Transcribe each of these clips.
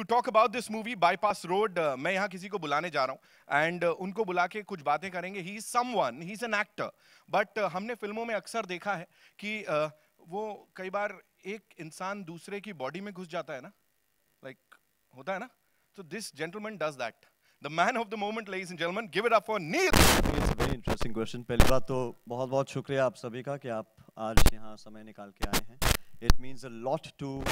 To talk about this movie bypass road मैं यहाँ किसी को बुलाने जा रहा हूँ। एंड uh, उनको बुला के कुछ बातें करेंगे। He is someone he is an actor but हमने फ़िल्मों में अक्सर देखा है कि uh, वो कई बार एक इंसान दूसरे की बॉडी में घुस जाता है ना? लाइक like, होता है ना? तो this gentleman does that the man of the moment ladies and gentleman give it up for Neil very interesting question पहली बात तो बहुत बहुत शुक्रिया आप सभी का कि आप आज यहाँ समय निकाल के आए हैं। It means a lot to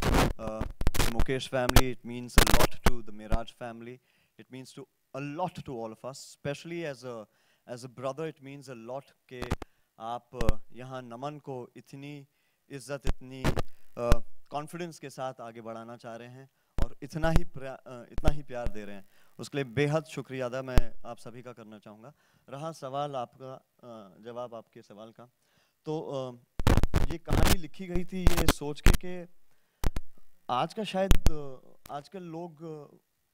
Mukesh family, it means a lot to the Miraj family. It means to a lot to all of us, especially as a as a brother. It means a lot के आप यहाँ नमन को इतनी इज़्ज़त इतनी confidence के साथ आगे बढ़ाना चाह रहे हैं और इतना ही इतना ही प्यार दे रहे हैं उसके लिए बेहद शुक्रिया अदा मैं आप सभी का करना चाहूँगा रहा सवाल आपका जवाब आपके सवाल का तो ये कहानी लिखी गई थी ये सोच के कि आज का शायद आजकल लोग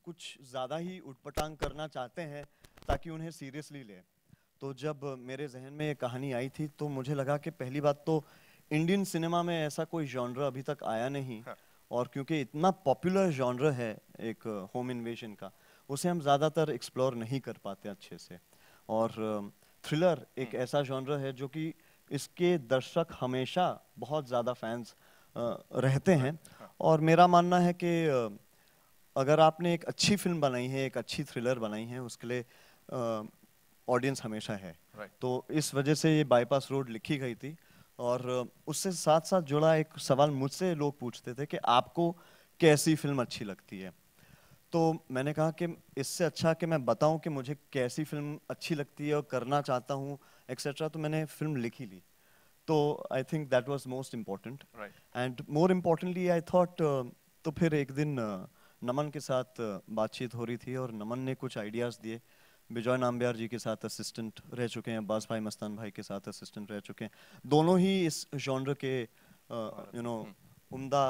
कुछ ज़्यादा ही उठपटांग करना चाहते हैं ताकि उन्हें सीरियसली लें तो जब मेरे जहन में ये कहानी आई थी तो मुझे लगा कि पहली बात तो इंडियन सिनेमा में ऐसा कोई जॉनर अभी तक आया नहीं हाँ। और क्योंकि इतना पॉपुलर जॉनर है एक होम इन्वेशन का उसे हम ज़्यादातर एक्सप्लोर नहीं कर पाते अच्छे से और थ्रिलर एक हम्म। ऐसा जॉनर है जो कि इसके दर्शक हमेशा बहुत ज़्यादा फैंस रहते हैं और मेरा मानना है कि अगर आपने एक अच्छी फ़िल्म बनाई है एक अच्छी थ्रिलर बनाई है उसके लिए ऑडियंस हमेशा है। Right. तो इस वजह से ये बाईपास रोड लिखी गई थी और उससे साथ साथ जुड़ा एक सवाल मुझसे लोग पूछते थे कि आपको कैसी फ़िल्म अच्छी लगती है? तो मैंने कहा कि इससे अच्छा कि मैं बताऊँ कि मुझे कैसी फ़िल्म अच्छी लगती है और करना चाहता हूँ एक्सेट्रा तो मैंने फ़िल्म लिखी ली। तो I think that was most important and more importantly I thought तो फिर एक दिन uh, नमन के साथ uh, बातचीत हो रही थी और नमन ने कुछ आइडियाज़ दिए। विजय नाम्बियार जी के साथ असिस्टेंट रह चुके हैं बास भाई मस्तान भाई के साथ असिस्टेंट रह चुके हैं। दोनों ही इस जॉनर के यू नो उम्दा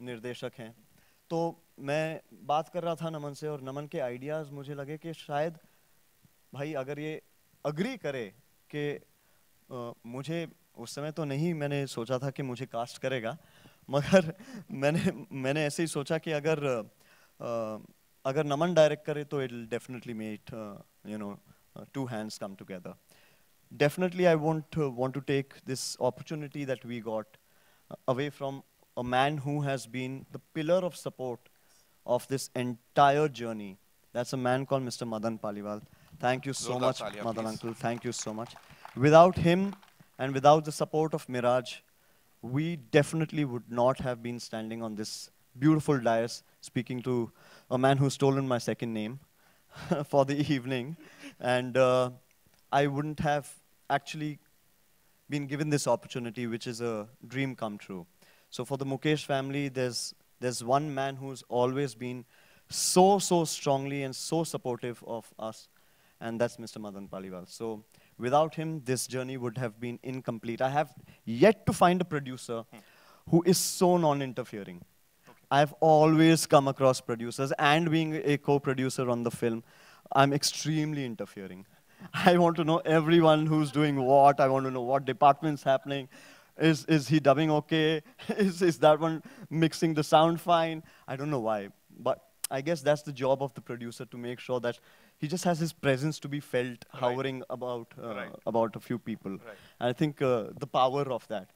निर्देशक हैं। तो मैं बात कर रहा था नमन से और नमन के आइडियाज़ मुझे लगे कि शायद भाई अगर ये अग्री करे कि मुझे उस समय तो नहीं मैंने सोचा था कि मुझे कास्ट करेगा मगर मैंने मैंने ऐसे ही सोचा कि अगर अगर नमन डायरेक्ट करे तो it definitely may it you know two hands come together definitely I want want to take this opportunity that we got away from a man who has been the pillar of support of this entire journey that's a man call mister Madan Paliwal thank you so much Madan uncle thank you so much Without him and without the support of Miraj, we definitely would not have been standing on this beautiful dais speaking to a man who's stolen my second name for the evening. And uh, I wouldn't have actually been given this opportunity, which is a dream come true. So for the Mukesh family, there's, there's one man who's always been so, so strongly and so supportive of us, and that's Mr. Madan Paliwal. So Without him, this journey would have been incomplete. I have yet to find a producer hmm. who is so non-interfering. Okay. I've always come across producers, and being a co-producer on the film, I'm extremely interfering. I want to know everyone who's doing what. I want to know what department's happening. Is, is he dubbing okay? is, is that one mixing the sound fine? I don't know why. But I guess that's the job of the producer to make sure that he just has his presence to be felt right. hovering about uh, right. about a few people. Right. And I think uh, the power of that.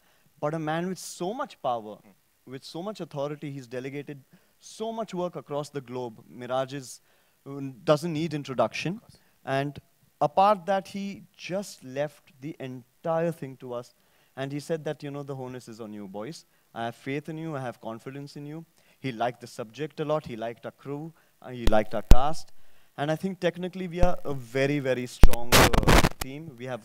But a man with so much power, mm. with so much authority, he's delegated so much work across the globe. Miraj is, uh, doesn't need introduction. And apart that, he just left the entire thing to us. And he said that, you know, the onus is on you, boys. I have faith in you. I have confidence in you. He liked the subject a lot. He liked our crew. Uh, he liked our cast. And I think technically we are a very, very strong uh, team. We have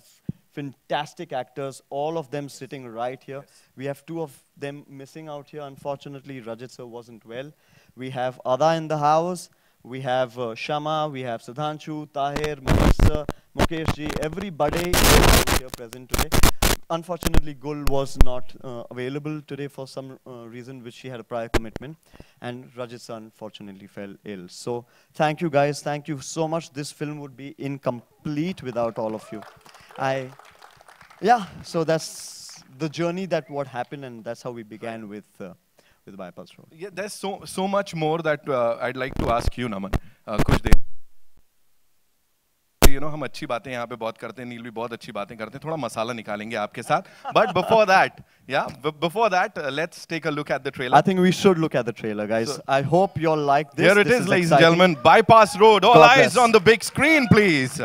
fantastic actors, all of them sitting right here. Yes. We have two of them missing out here. Unfortunately, Rajat sir wasn't well. We have Ada in the house. We have uh, Shama, we have Sudhanshu, Tahir, Mukesh, Mukesh ji, everybody is here present today. Unfortunately, Gul was not uh, available today for some uh, reason which she had a prior commitment. And Rajit unfortunately fell ill. So thank you guys. Thank you so much. This film would be incomplete without all of you. I, yeah, so that's the journey that what happened and that's how we began with, uh, with bypass road. Yeah, there's so so much more that uh, I'd like to ask you, Naman. Uh, you know हम अच्छी बातें यहाँ पे बहुत करते हैं नील भी बहुत अच्छी बातें करते हैं थोड़ा मसाला निकालेंगे आपके साथ। बट बिफोर दैट या before that let's take a look at the trailer I think we should look at the trailer guys I hope you all like this here it is ladies and gentleman bypass road all eyes on the big screen please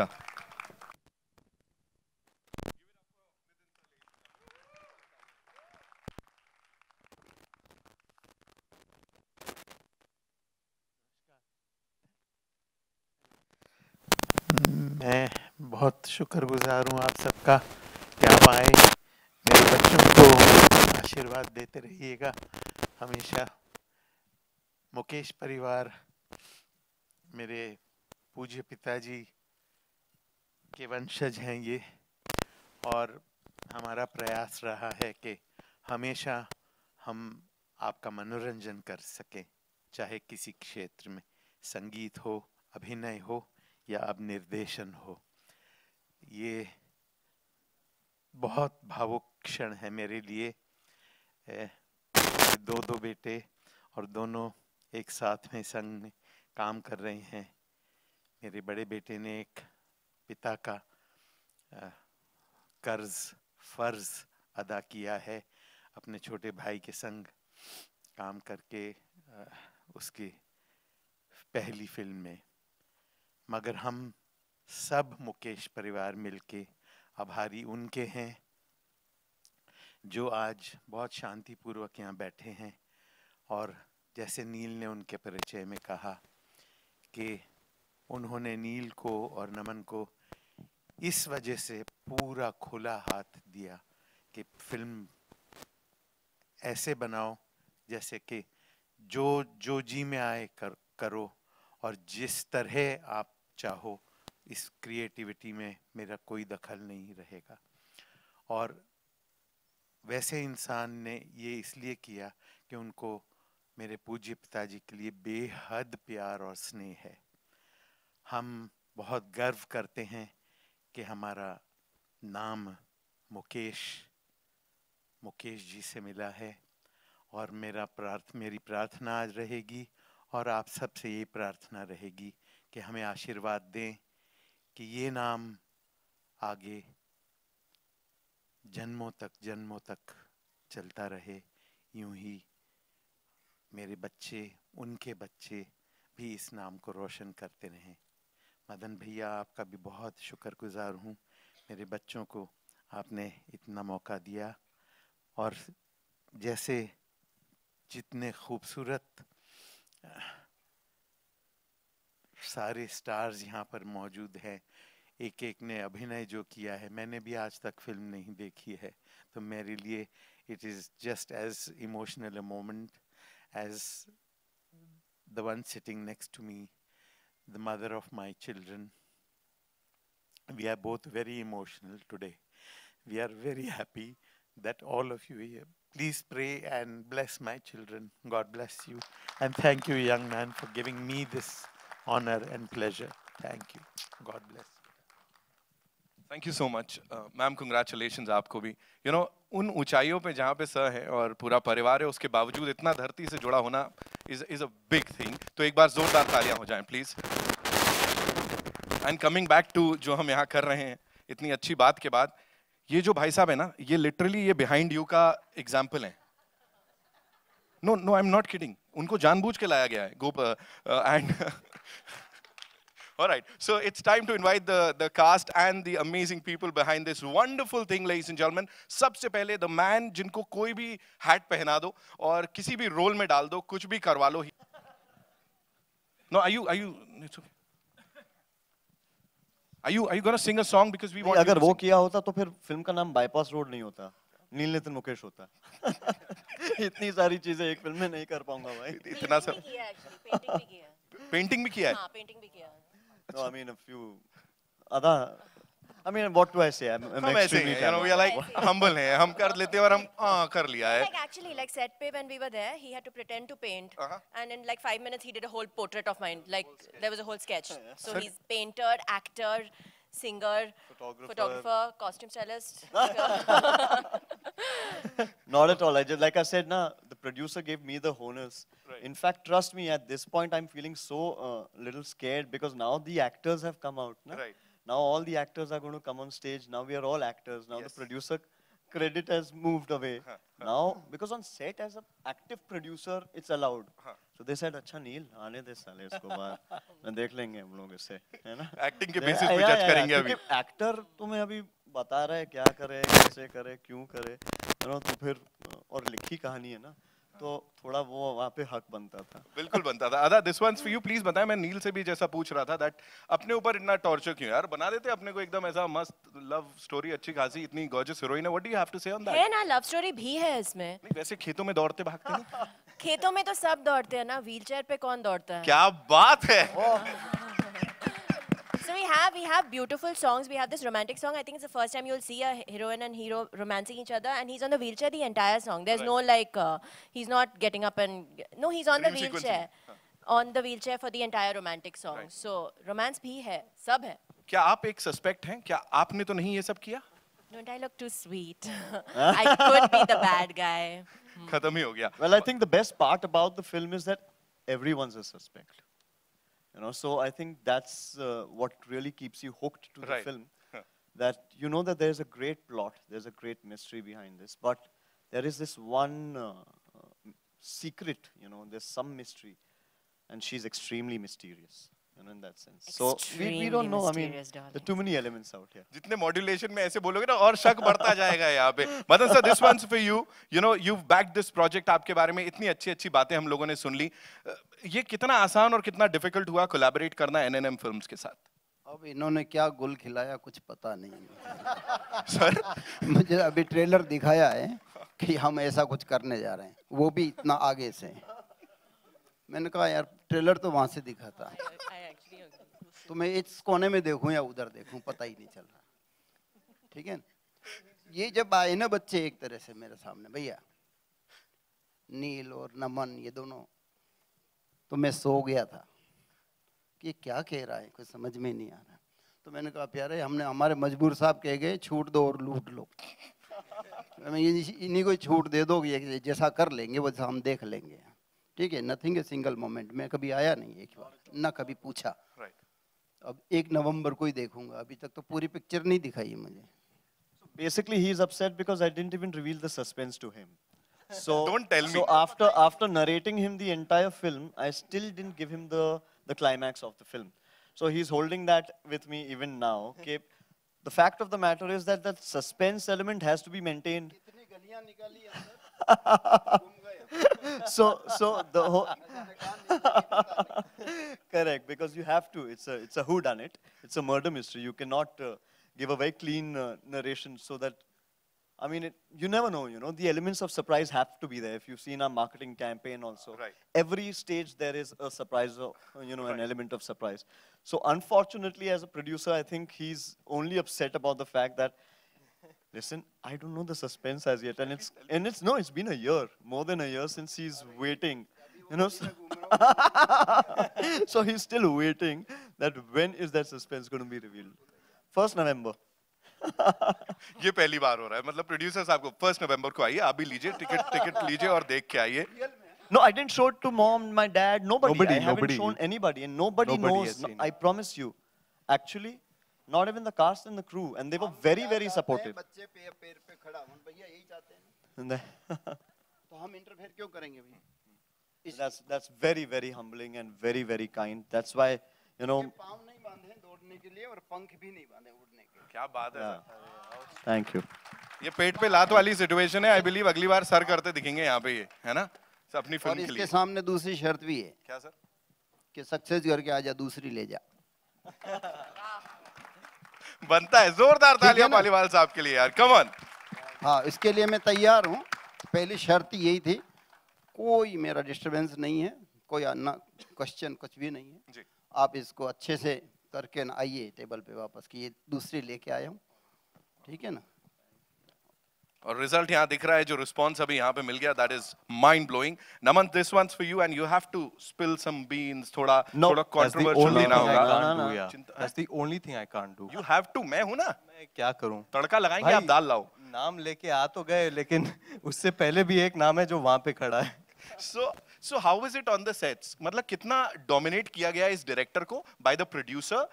बहुत शुक्रगुजार हूँ आप सबका कि आप आए। मेरे बच्चों को आशीर्वाद देते रहिएगा। हमेशा मुकेश परिवार, मेरे पूज्य पिताजी के वंशज हैं ये। और हमारा प्रयास रहा है कि हमेशा हम आपका मनोरंजन कर सकें, चाहे किसी क्षेत्र में संगीत हो, अभिनय हो या अब निर्देशन हो। ये बहुत भावुक क्षण है मेरे लिए। दो दो बेटे और दोनों एक साथ में संग में काम कर रहे हैं। मेरे बड़े बेटे ने एक पिता का कर्ज, फ़र्ज़ अदा किया है। अपने छोटे भाई के संग काम करके उसकी पहली फ़िल्म में। मगर हम सब मुकेश परिवार मिलके आभारी उनके हैं, जो आज बहुत शांतिपूर्वक यहाँ बैठे हैं। और जैसे नील ने उनके परिचय में कहा कि उन्होंने नील को और नमन को इस वजह से पूरा खुला हाथ दिया कि फ़िल्म ऐसे बनाओ, जैसे कि जो जो जी में आए कर, करो और जिस तरह आप चाहो इस क्रिएटिविटी में मेरा कोई दखल नहीं रहेगा। और वैसे इंसान ने ये इसलिए किया कि उनको मेरे पूज्य पिताजी के लिए बेहद प्यार और स्नेह है। हम बहुत गर्व करते हैं कि हमारा नाम मुकेश मुकेश जी से मिला है और मेरा प्रार्थ, मेरी प्रार्थना आज रहेगी और आप सबसे ये प्रार्थना रहेगी कि हमें आशीर्वाद दें कि ये नाम आगे जन्मों तक जन्मों तक चलता रहे। यूँ ही मेरे बच्चे, उनके बच्चे भी इस नाम को रोशन करते रहें। मदन भैया, आपका भी बहुत शुक्रगुजार हूँ। मेरे बच्चों को आपने इतना मौका दिया। और जैसे जितने खूबसूरत सारे स्टार्स यहाँ पर मौजूद हैं। एक एक ने अभिनय जो किया है, मैंने भी आज तक फ़िल्म नहीं देखी है। तो मेरे लिए it is just as emotional a moment as the one sitting next to me the mother of my children we are both very emotional today we are very happy that all of you please pray and bless my children God bless you and thank you young man for giving me this honor and pleasure. Thank you. God bless. You. Thank you so much ma'am congratulation आपको भी. You know उन ऊंचाइयों पे जहाँ पे sir है और पूरा परिवार है, उसके बावजूद इतना धरती से जुड़ा होना is is a big thing तो एक बार जोरदार तालियाँ हो जाएँ please and coming back to जो हम यहाँ कर रहे हैं, इतनी अच्छी बात के बाद, ये जो भाई साहब है ना, ये लिटरली ये बिहाइंड यू का एग्ज़ाम्पल है. No no I am not kidding उनको जानबूझ के लाया गया है. गोप and All right, so it's time to invite the, the cast and the amazing people behind this wonderful thing, ladies and gentlemen. सबसे पहले the man जिनको कोई भी hat पहना दो और किसी भी रोल में डाल दो कुछ भी करवा लो No, are you are you? It's okay. Are you are you gonna sing a song because we want? अगर वो? किया होता तो फिर फ़िल्म का नाम बाईपास रोड नहीं होता नील नितिन मुकेश होता इतनी सारी चीज़ें एक फ़िल्म में नहीं कर पाऊँगा भाई इतना सब किया एक्चुअली पेंटिंग भी किया है हाँ पेंटिंग भी किया no i mean a few other i mean what do i say i'm, I'm हम ऐसे extremely हैं, you know, we are like humble हैं हम कर लेते हैं और हम हाँ कर लिया है like actually like set pe when we were there he had to pretend to paint Uh-huh. and in like 5 minutes he did a whole portrait of mine like there was a whole sketch so he's painter actor singer Photographer. photographer costume stylist not at all i just like i said na the producer gave me the honors. Right. In fact, trust me, at this point, I'm feeling so uh, little scared because now the actors have come out. na? Right. Now all the actors are going to come on stage. Now we are all actors. Now Yes. the producer credit has moved away. Now, because on set as an active producer, it's allowed. So they said, अच्छा नील आने दे साले इसको बाहर मैं देख लेंगे हम लोग इसे है ना Acting के basis पे karenge करेंगे Actor, अभी। abhi एक्टर तुम्हें अभी बता रहा है क्या करे कैसे करे क्यों करे fir aur तो फिर और लिखी कहानी है ना तो थोड़ा वो वहाँ पे हक बनता था। बिल्कुल बनता था। Ada this one's for you please बताएँ मैं नील से भी जैसा पूछ रहा था दैट अपने ऊपर इतना टॉर्चर क्यों यार बना देते अपने को एकदम ऐसा मस्त लव स्टोरी अच्छी खासी इतनी गॉर्जियस हीरोइन है। What do you have to say on that है ना लव स्टोरी भी है इसमें। नहीं वैसे खेतों में दौड़ते भागते नहीं खेतों में तो सब दौड़ते हैं ना व्हीलचेयर पे कौन दौड़ता है? क्या बात है! So we have we have beautiful songs. We have this romantic song. I think it's the first time you'll see a heroine and hero romancing each other, and he's on the wheelchair the entire song. There's no like uh, he's not getting up and no, he's on the Dream sequence wheelchair, on the wheelchair for the entire romantic song. Right. So romance भी है, सब है. क्या आप एक suspect हैं क्या आपने तो नहीं ये सब किया Don't I look too sweet? I could be the bad guy. खत्म ही हो गया well I think the best part about the film is that everyone's a suspect you know so I think that's uh, what really keeps you hooked to the film. Huh. that you know that there's a great plot there's a great mystery behind this but there is this one uh, uh, secret you know there's some mystery and she's extremely mysterious you know in that sense. So we, we don't know I mean mysterious, there are too many elements out here. जितने modulation में ऐसे बोलोगे ना और शक बढ़ता जाएगा यहाँ पे। Madan sir this one's for you you know you back this project आपके बारे में इतनी अच्छी अच्छी बातें हम लोगों ने सुन ली। ये कितना आसान और कितना डिफ़िकल्ट हुआ कोलैबोरेट करना एनएनएम फिल्म्स के साथ? अब इन्होंने क्या गुल खिलाया कुछ पता नहीं सर मुझे अभी ट्रेलर दिखाया है कि हम ऐसा कुछ करने जा रहे हैं। वो भी इतना आगे से। मैंने कहा यार ट्रेलर तो वहाँ से दिखा था तो मैं इस कोने में देखूँ या उधर देखूँ, पता ही नहीं चल रहा। ठीक है ये जब आए ना बच्चे एक तरह से मेरे सामने, भैया, नील और नमन, ये दोनों तो मैं सो गया था कि क्या कह रहा है, कुछ समझ में नहीं आ रहा। तो मैंने कहा, प्यारे, हमने, हमारे मजबूर साहब कह गए, छूट दो और लूट लो। इन्हीं को छूट दे दो जैसा कर लेंगे, वैसा हम देख लेंगे। ठीक है नथिंग ए सिंगल मोमेंट मैं कभी आया नहीं एक बार, ना कभी पूछा। राइट अब एक नवंबर को ही देखूँगा अभी तक तो पूरी पिक्चर नहीं दिखाई है मुझे basically he's upset because I didn't even reveal the suspense to him. So Don't tell So me. after after narrating him the entire film, I still didn't give him the the climax of the film. So he's holding that with me even now. Okay. The fact of the matter is that that suspense element has to be maintained. So so the whole correct because you have to. It's a it's a who done it. It's a murder mystery. You cannot uh, give a very clean uh, narration so that I mean, it, you never know, you know, the elements of surprise have to be there. If you've seen our marketing campaign also, Right. every stage there is a surprise, or, you know, an element of surprise. So unfortunately, as a producer, I think he's only upset about the fact that, listen, I don't know the suspense as yet. And it's, and it's, no, it's been a year, more than a year since he's waiting. You know, so, so he's still waiting that when is that suspense going to be revealed? First November. ये पहली बार हो रहा है मतलब producer साहब को first November को आइए आप भी लीजिए टिकट टिकट लीजिए और देख के आइए No, I didn't show it to mom, my dad, nobody. Nobody, I haven't nobody. shown anybody, and nobody, Nobody knows. has no, seen I promise you. Actually, not even the cast and the crew, and they were very, very supportive. बच्चे पे पैर पे खड़ा हूँ भैया यही चाहते हैं तो हम इंटरफेयर क्यों करेंगे भैया that's that's very, very humbling and very, very kind. That's why, you know. पाँव नहीं बांधे हैं दौड़ने के लिए और पंख भी नहीं बांधे उड़ने के क्या बात है Yeah. Thank you. ये पेट पे लात वाली सिचुएशन है आई बिलीव अगली बार सर करते दिखेंगे यहाँ पे ये है ना अपनी और फ़िल्म के इसके लिए सामने दूसरी शर्त भी है क्या सर कि सक्सेस करके आजा दूसरी ले जा बनता है। जोरदार तालियाँ पालीवाल साहब के लिए यार कमन हाँ इसके लिए मैं तैयार हूँ। पहली शर्त यही थी कोई मेरा डिस्टरबेंस नहीं है कोई ना क्वेश्चन कुछ भी नहीं है। जी। आप इसको अच्छे से करके ना आइए टेबल पे वापस कि ये दूसरी लेके आया हूँ। ठीक है ना? और रिज़ल्ट यहाँ दिख रहा है जो रिस्पॉन्स अभी यहाँ पे मिल गया that is mind blowing Naman this one's for you and you have to spill some beans थोड़ा No, थोड़ा कंट्रोवर्शियल लेना होगा। That's the only thing I can't do. You have to मैं हूँ ना। मैं क्या करूँ? तड़का लगाएँगे आप दाल लाओ। नाम लेके आ तो गए लेकिन उससे पहले भी एक नाम है जो वहाँ पे खड़ा है। So so how is it on the sets? मतलब कितना डोमिनेट किया गया इस डायरेक्टर को by the producer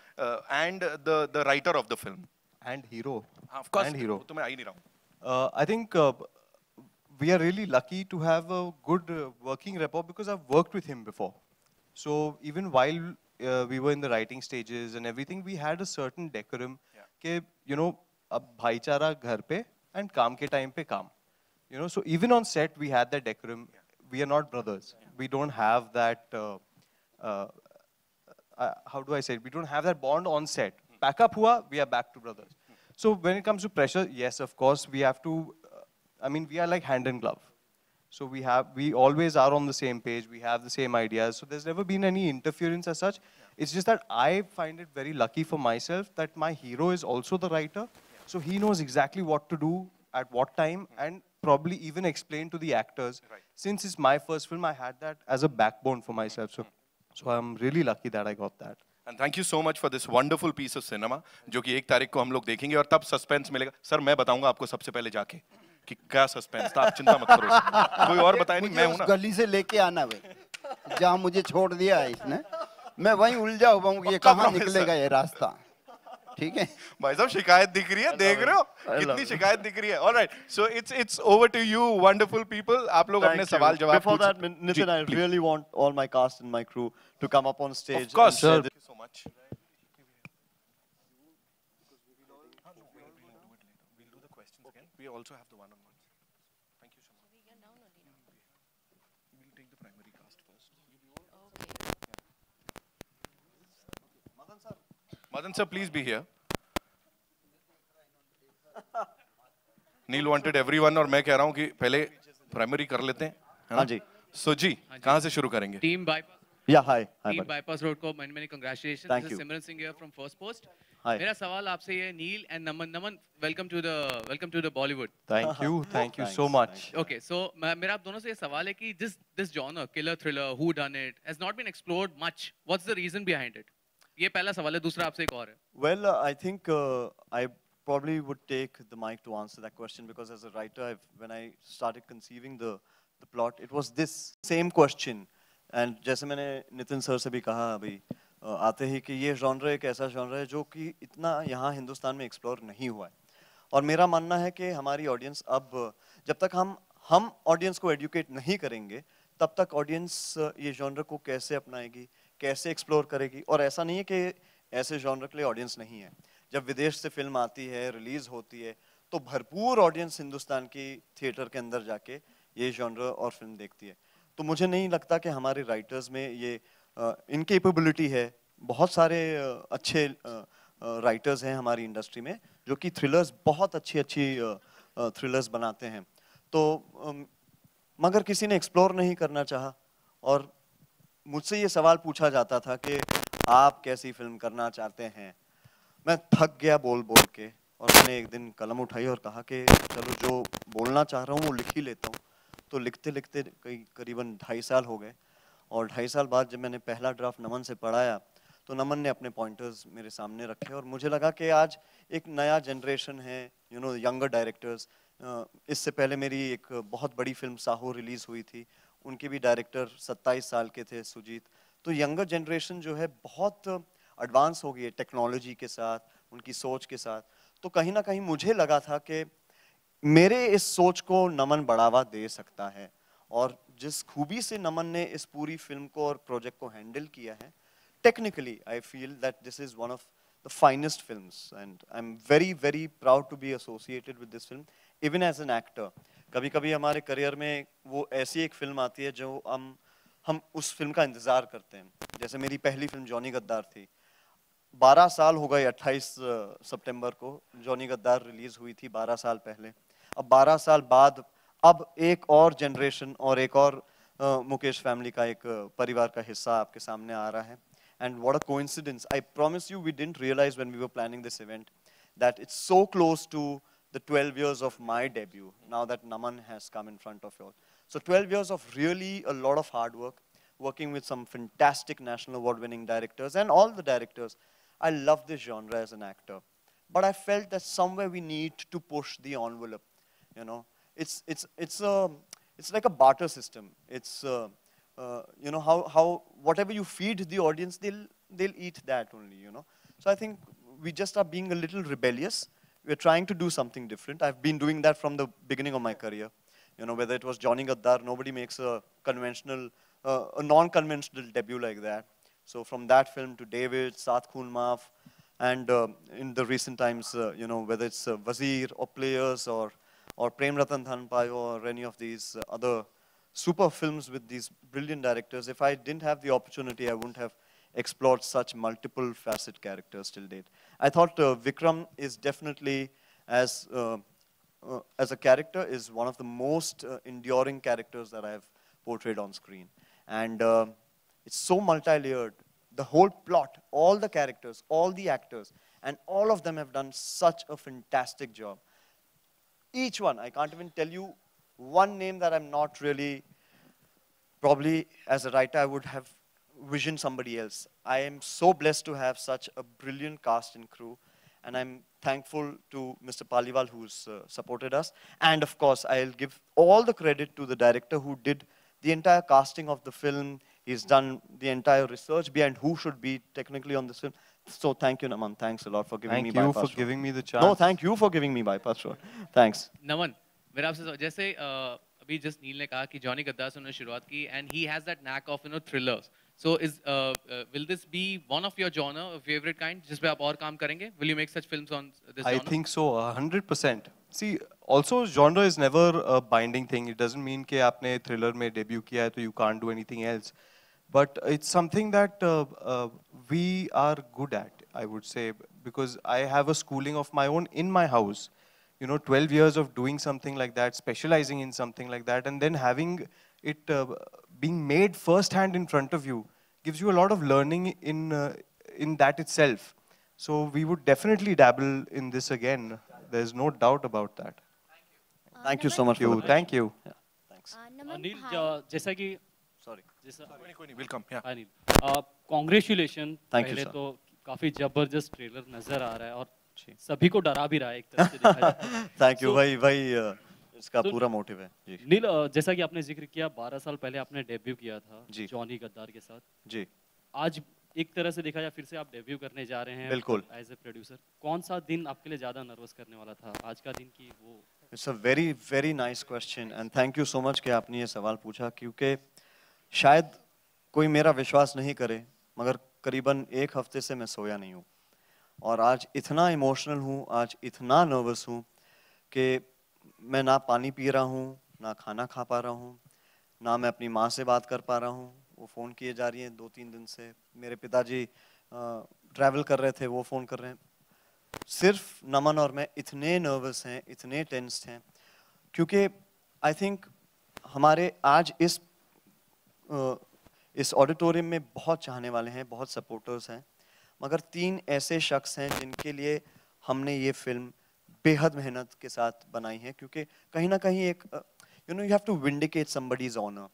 and the the writer of the film? And hero of course and hero तो मैं आ ही नहीं रहा हूँ। Uh, I think uh, we are really lucky to have a good uh, working rapport because I've worked with him before. So even while uh, we were in the writing stages and everything, we had a certain decorum yeah. you know, ab bhaichara ghar pe and kaam ke time pe kaam. You know, so even on set, we had that decorum. Yeah. We are not brothers. Yeah. We don't have that, uh, uh, how do I say it? We don't have that bond on set. Hmm. Back up hua, we are back to brothers. So when it comes to pressure, yes, of course, we have to. Uh, I mean, we are like hand in glove. So we have, we always are on the same page. We have the same ideas. So there's never been any interference as such. It's just that I find it very lucky for myself that my hero is also the writer. So he knows exactly what to do at what time and probably even explain to the actors. Right. Since it's my first film, I had that as a backbone for myself. So, so I'm really lucky that I got that. And thank you so much for this wonderful piece of cinema जो कि एक तारीख को हम लोग देखेंगे और तब सस्पेंस मिलेगा। सर मैं बताऊँगा आपको सबसे पहले जाके कि क्या सस्पेंस था आप चिंता मत करो। कोई और बताए नहीं मैं हूँ ना। गली से लेके आना भाई जहाँ मुझे छोड़ दिया है इसने। मैं वहीं उलझा हुआ हूँ कि ये कहाँ निकलेगा ये रास्ता। ठीक है? भाई साहब शिकायत दिख रही है देख रहे हो? कितनी शिकायत दिख रही है। Alright so it's it's over to you wonderful people आप लोग अपने you. सवाल जवाब Before पूछ that, Min- Nitin, I please. really want all my cast and my crew to come up on stage. Of course, sir. Thank you so much. We'll do the questions again. We also have the one-on-ones. Thank you so much. We'll take the primary cast first. Madan sir, please be here. Neil wanted everyone और मैं कह रहा हूँ कि पहले primary कर लेते हैं है? हाँ जी। सो जी कहाँ से शुरू करेंगे team bypass Yeah, hi. Hi, team buddy. Bypass road को मैंने मैंने congratulation Thank this is you. Simran Singh here from first post Hi. मेरा सवाल आपसे ये है Neel and Naman Naman welcome to the welcome to the Bollywood Thank you. Thank you so Thanks, much. thank okay so मेरा आप दोनों से ये सवाल है कि this this genre killer thriller whodunit has not been explored much what's the reason behind it ये पहला सवाल है दूसरा आपसे एक और है Well, uh, I think uh, I probably would take the mic to answer that question because as a writer, I've, when I started conceiving the, the plot, it was this same question. And जैसे मैंने Nitin sir से भी कहा अभी आते ही कि ये genre एक ऐसा जॉनर है जो कि इतना यहाँ हिंदुस्तान में एक्सप्लोर नहीं हुआ है। और मेरा मानना है कि हमारी ऑडियंस अब, जब तक हम हम ऑडियंस को एडुकेट नहीं करेंगे, तब तक ऑडियंस ये जॉनर को कैसे अपनाएगी, कैसे एक्सप्लोर करेगी? और ऐसा नहीं है कि ऐसे जॉनर के लिए ऑडियंस नहीं है। जब विदेश से फ़िल्म आती है रिलीज़ होती है तो भरपूर ऑडियंस हिंदुस्तान की थिएटर के अंदर जाके ये जॉनर और फ़िल्म देखती है। तो मुझे नहीं लगता कि हमारे राइटर्स में ये इनकेपेबिलिटी है। बहुत सारे अच्छे राइटर्स हैं हमारी इंडस्ट्री में, जो कि थ्रिलर्स बहुत अच्छी अच्छी थ्रिलर्स बनाते हैं। तो मगर किसी ने एक्सप्लोर नहीं करना चाहा, और मुझसे ये सवाल पूछा जाता था कि आप कैसी फ़िल्म करना चाहते हैं? मैं थक गया बोल बोल के, और मैंने एक दिन कलम उठाई और कहा कि चलो जो बोलना चाह रहा हूँ वो लिख ही लेता हूँ। तो लिखते लिखते कई, करीबन ढाई साल हो गए। और ढाई साल बाद जब मैंने पहला ड्राफ्ट नमन से पढ़ाया तो नमन ने अपने पॉइंटर्स मेरे सामने रखे और मुझे लगा कि आज एक नया जनरेशन है यू नो यंगर डायरेक्टर्स इससे पहले मेरी एक बहुत बड़ी फ़िल्म साहो रिलीज़ हुई थी, उनके भी डायरेक्टर 27 साल के थे सुजीत। तो यंगर जनरेशन जो है बहुत एडवांस हो गई है टेक्नोलॉजी के साथ, उनकी सोच के साथ। तो कहीं ना कहीं मुझे लगा था कि मेरे इस सोच को नमन बढ़ावा दे सकता है और जिस खूबी से नमन ने इस पूरी फ़िल्म को और प्रोजेक्ट को हैंडल किया है technically I feel that this is one of the finest films and I am very very proud to be associated with this film even as an actor कभी कभी हमारे करियर में वो ऐसी एक फ़िल्म आती है जो हम हम उस फ़िल्म का इंतज़ार करते हैं। जैसे मेरी पहली फ़िल्म जॉनी गद्दार थी। बारह साल हो गए 28 सितंबर को जॉनी गद्दार रिलीज़ हुई थी बारह साल पहले। अब 12 साल बाद, अब एक और जनरेशन और एक और मुकेश फैमिली का एक परिवार का हिस्सा आपके सामने आ रहा है। And what a coincidence I promise you we didn't realise when we were planning this event that it's so close to the twelve years of my debut now that Naman has come in front of your so twelve years of really a lot of hard work working with some fantastic national award winning directors and all the directors I love this genre as an actor but I felt that someway we need to push the envelope You know, it's it's it's a it's like a barter system. It's uh, uh, you know how how whatever you feed the audience, they'll they'll eat that only. You know, so I think we just are being a little rebellious. We're trying to do something different. I've been doing that from the beginning of my career. You know, whether it was Johnny Gaddar, nobody makes a conventional, uh, a non-conventional debut like that. So from that film to David, Sat Khoon Maaf, and uh, in the recent times, uh, you know, whether it's uh, Wazir or Players or, or Prem Ratan Dhanpayo or any of these uh, other super films with these brilliant directors, if I didn't have the opportunity, I wouldn't have explored such multiple facet characters till date. I thought uh, Vikram is definitely, as, uh, uh, as a character, is one of the most uh, enduring characters that I have portrayed on screen. And uh, it's so multi-layered. The whole plot, all the characters, all the actors, and all of them have done such a fantastic job. Each one, I can't even tell you one name that I'm not really, probably as a writer, I would have visioned somebody else. I am so blessed to have such a brilliant cast and crew, and I'm thankful to Mr. Paliwal who's uh, supported us. And of course, I'll give all the credit to the director who did the entire casting of the film. He's done the entire research behind who should be technically on this film. So thank you, Naman. Thanks a lot for giving Thank me you bypass for road. giving me the chance. No, thank you for giving me bypass road. Thanks. नमन मेरा आपसे सवाल- जैसे अ, अभी just नील ने कहा कि Johnny गद्दार से उन्होंने शुरुआत की and he has that knack of you know thrillers so is will this be one of your genre favourite kind जिस पे आप और काम करेंगे will you make such films on this I think so, a hundred percent. See, also genre is never a binding thing. It doesn't mean कि आपने thriller में debut किया है तो you can't do anything else. But it's something that uh, uh, we are good at, I would say, because I have a schooling of my own in my house. You know, 12 years of doing something like that, specializing in something like that, and then having it uh, being made firsthand in front of you gives you a lot of learning in uh, in that itself. So we would definitely dabble in this again. There's no doubt about that. Thank you so much for You, the thank you. Thanks. Anil ज- जैसा कि congratulation you, पहले तो काफ़ी ज़बरदस्त trailer नज़र आ रहा है और सभी को डरा भी रहा है एक तरह से। थैंक यू भाई भाई uh, इसका So- पूरा मोटिव है। जी। नील जैसा कि आपने ज़िक्र किया 12 साल पहले आपने डेब्यू किया था जॉनी गद्दार के साथ। जी। आज एक तरह से देखा जाए फिर से आप डेब्यू करने जा रहे हैं बिल्कुल। एज ए प्रोड्यूसर कौन सा दिन आपके लिए ज़्यादा नर्वस करने वाला था? आज का दिन की वो it's a very very nice question and thank you so much कि आपने ये सवाल पूछा क्योंकि शायद कोई मेरा विश्वास नहीं करे, मगर करीबन एक हफ़्ते से मैं सोया नहीं हूँ। और आज इतना इमोशनल हूँ, आज इतना नर्वस हूँ कि मैं ना पानी पी रहा हूँ, ना खाना खा पा रहा हूँ, ना मैं अपनी माँ से बात कर पा रहा हूँ। वो फ़ोन किए जा रही हैं दो तीन दिन से। मेरे पिताजी ट्रैवल कर रहे थे, वो फ़ोन कर रहे हैं। सिर्फ़ नमन और मैं इतने नर्वस हैं, इतने टेंस्ड हैं, क्योंकि आई थिंक हमारे आज इस इस ऑडिटोरियम में बहुत चाहने वाले हैं, बहुत सपोर्टर्स हैं। मगर तीन ऐसे शख्स हैं जिनके लिए हमने ये फ़िल्म बेहद मेहनत के साथ बनाई है, क्योंकि कहीं ना कहीं एक you know you have to vindicate somebody's honour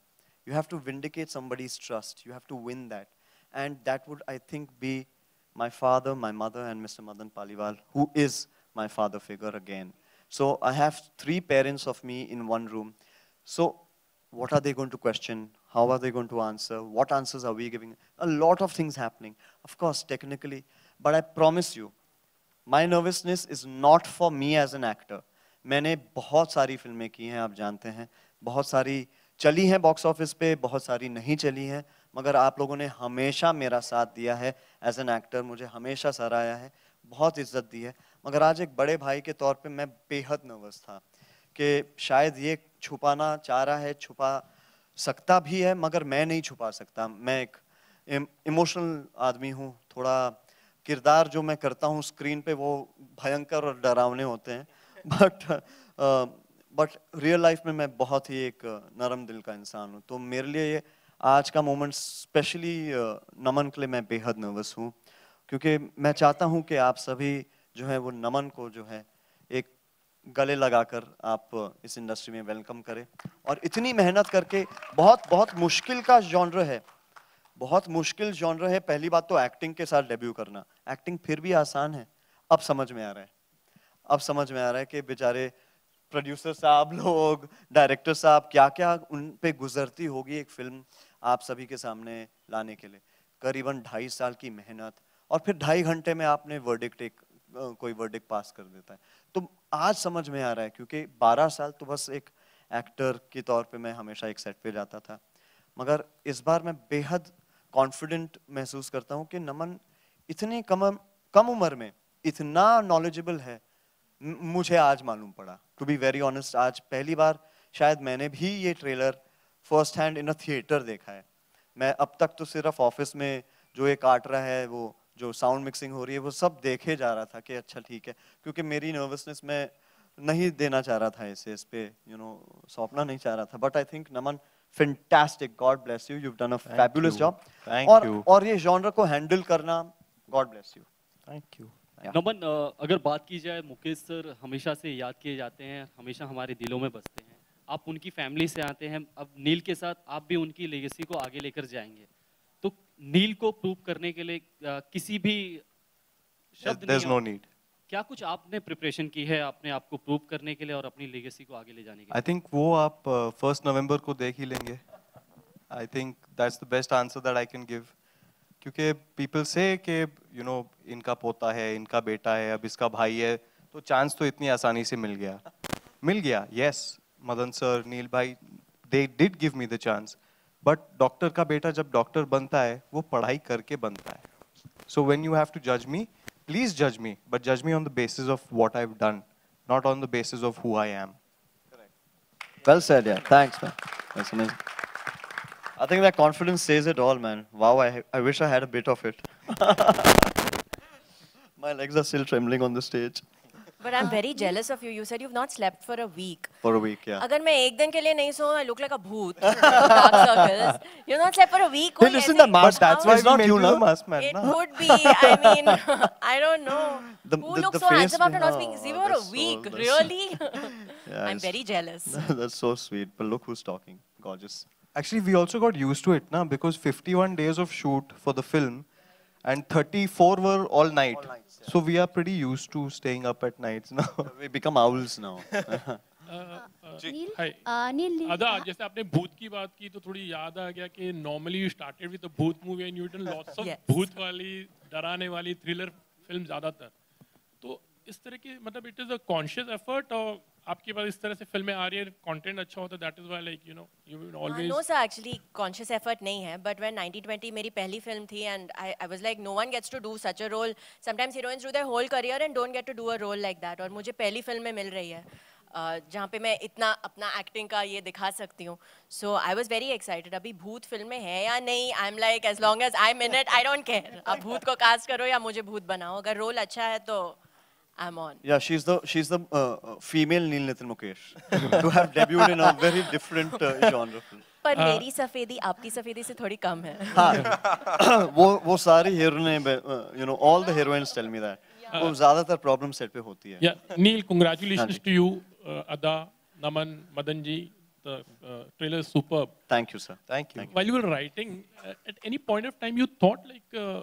you have to vindicate somebody's trust you have to win that and that would I think be my father my mother and mister Madan Paliwal who is my father figure again so I have three parents of me in one room so what are they going to question how are they going to answer what answers are we giving a lot of things happening of course technically but i promise you my nervousness is not for me as an actor मैंने बहुत सारी फ़िल्में की हैं आप जानते हैं बहुत सारी चली हैं बॉक्स ऑफ़िस पे बहुत सारी नहीं चली हैं मगर आप लोगों ने हमेशा मेरा साथ दिया है एज एन एक्टर मुझे हमेशा सराहा है बहुत इज़्ज़त दी है मगर आज एक बड़े भाई के तौर पे मैं बेहद नर्वस था कि शायद ये छुपाना चाह रहा है छुपा सकता भी है, मगर मैं नहीं छुपा सकता। मैं एक इमोशनल आदमी हूँ। थोड़ा किरदार जो मैं करता हूँ स्क्रीन पे, वो भयंकर और डरावने होते हैं। बट बट रियल लाइफ में मैं बहुत ही एक नरम दिल का इंसान हूँ। तो मेरे लिए ये आज का मोमेंट स्पेशली नमन के लिए मैं बेहद नर्वस हूँ। क्योंकि मैं चाहता हूँ कि आप सभी जो है वो नमन को जो है गले लगाकर आप इस इंडस्ट्री में वेलकम करें। और इतनी मेहनत करके बहुत बहुत मुश्किल का जॉनर है। बहुत मुश्किल जॉनर है। पहली बात तो एक्टिंग के साथ डेब्यू करना। एक्टिंग फिर भी आसान है। अब समझ में आ रहा है। अब समझ में आ रहा है कि बेचारे प्रोड्यूसर साहब लोग डायरेक्टर साहब क्या क्या उन पे गुजरती होगी एक फ़िल्म आप सभी के सामने लाने के लिए। करीबन ढाई साल की मेहनत। और फिर ढाई घंटे में आपने वर्डिक्ट एक कोई वर्डिक पास कर देता है। तो आज समझ में आ रहा है, क्योंकि 12 साल तो बस एक एक्टर के तौर पे मैं हमेशा एक सेट पे जाता था। मगर इस बार मैं बेहद कॉन्फिडेंट महसूस करता हूँ कि नमन इतनी कम कम उम्र में इतना नॉलेजेबल है मुझे आज मालूम पड़ा। टू बी वेरी ऑनेस्ट आज पहली बार शायद मैंने भी ये trailer first hand in a theatre देखा है। मैं अब तक तो सिर्फ़ ऑफ़िस में जो ये काट रहा है, वो जो साउंड मिक्सिंग हो रही है वो सब देखे जा रहा था कि अच्छा ठीक है क्योंकि मेरी नर्वसनेस में नहीं देना चाह रहा था इसे इस पे यू नो सौंपना नहीं चाह रहा था। But I think Naman fantastic God bless you you done a fabulous job और you. और ये जॉनर को हैंडल करना God bless you thank you Naman अगर बात की जाए मुकेश सर हमेशा से याद किए जाते हैं हमेशा हमारे दिलों में बसते हैं। आप उनकी फैमिली से आते हैं। अब नील के साथ आप भी उनकी लेगेसी को आगे लेकर जाएँगे। नील को प्रूव करने के लिए किसी भी शब्द yes, no need. क्या कुछ आपने प्रिपरेशन की है अपने आप को प्रूव करने के लिए और अपनी लेगेसी को आगे ले जाने के लिए? आई थिंक वो आप फ़र्स्ट uh, नवंबर को देख ही लेंगे. I think that's the best answer that I can give क्योंकि पीपल से कि यू नो इनका पोता है इनका बेटा है अब इसका भाई है तो चांस तो इतनी आसानी से मिल गया। मिल गया यस मदन सर नील भाई they did give me the chance but doctor का बेटा जब डॉक्टर बनता है वो पढ़ाई करके बनता है so when you have to जज मी प्लीज़ जज मी बट जज me on the basis of what I done not on the basis of who I am. Well said, yeah. Thanks, man. That's amazing. I think that confidence says it all, man. Wow, I, I wish I had a bit of it. My legs are still trembling on the stage. But I'm very jealous of you. You said you've not slept for a week. For a week, yeah. अगर मैं एक दिन के लिए नहीं सोऊं, I look like a bhoot. Dark circles. You've not slept for a week. Hey, listen, the mask. That's why it's not you, na? Mask man. It could be. I mean, I don't know. The, Who the, looks the so handsome after not speaking? See, for a week. So, really? yeah, I'm very jealous. that's so sweet. But look who's talking. Gorgeous. Actually, we also got used to it, na? Because 51 days of shoot for the film, and 34 were all night. All nights, yeah. So we are pretty used to staying up at nights now. we become owls now. अदा जैसे आपने भूत की बात की तो थोड़ी याद आ गया कि normally you started with Bhoot movie and you done lots of भूत वाली डराने वाली थ्रिलर फ़िल्म ज़्यादातर। तो इस तरह की मतलब it is a conscious effort और आपके पास इस तरह से फ़िल्में आ रही है कंटेंट अच्छा होता that is why like you know you will always know sir actually conscious effort नहीं है बट व्हेन 1920 मेरी पहली फ़िल्म थी and I I was like no one gets to do such a role sometimes heroines do their whole career and don't get to do a role like that और मुझे पहली film में मिल रही है Uh, जहाँ पे मैं इतना अपना एक्टिंग का ये दिखा सकती हूँ. So I was very excited अभी भूत फ़िल्म में है या नहीं I am like as long as I minute I don't care अब भूत को कास्ट करो या मुझे भूत बनाओ. अगर रोल अच्छा है तो I'm on. Yeah, she's the she's the uh, female Neil Nitin Mukesh to have debuted in a very different uh, genre film. पर uh, मेरी सफेदी आपकी सफेदी से थोड़ी कम है हाँ वो वो सारी हीरोइनें you know all the heroines tell me that वो ज़्यादातर प्रॉब्लम सेट पे होती है या नील congratulations to you Ada Naman Madan ji the uh, trailer is superb thank you sir thank you while you were writing uh, at any point of time you thought like uh,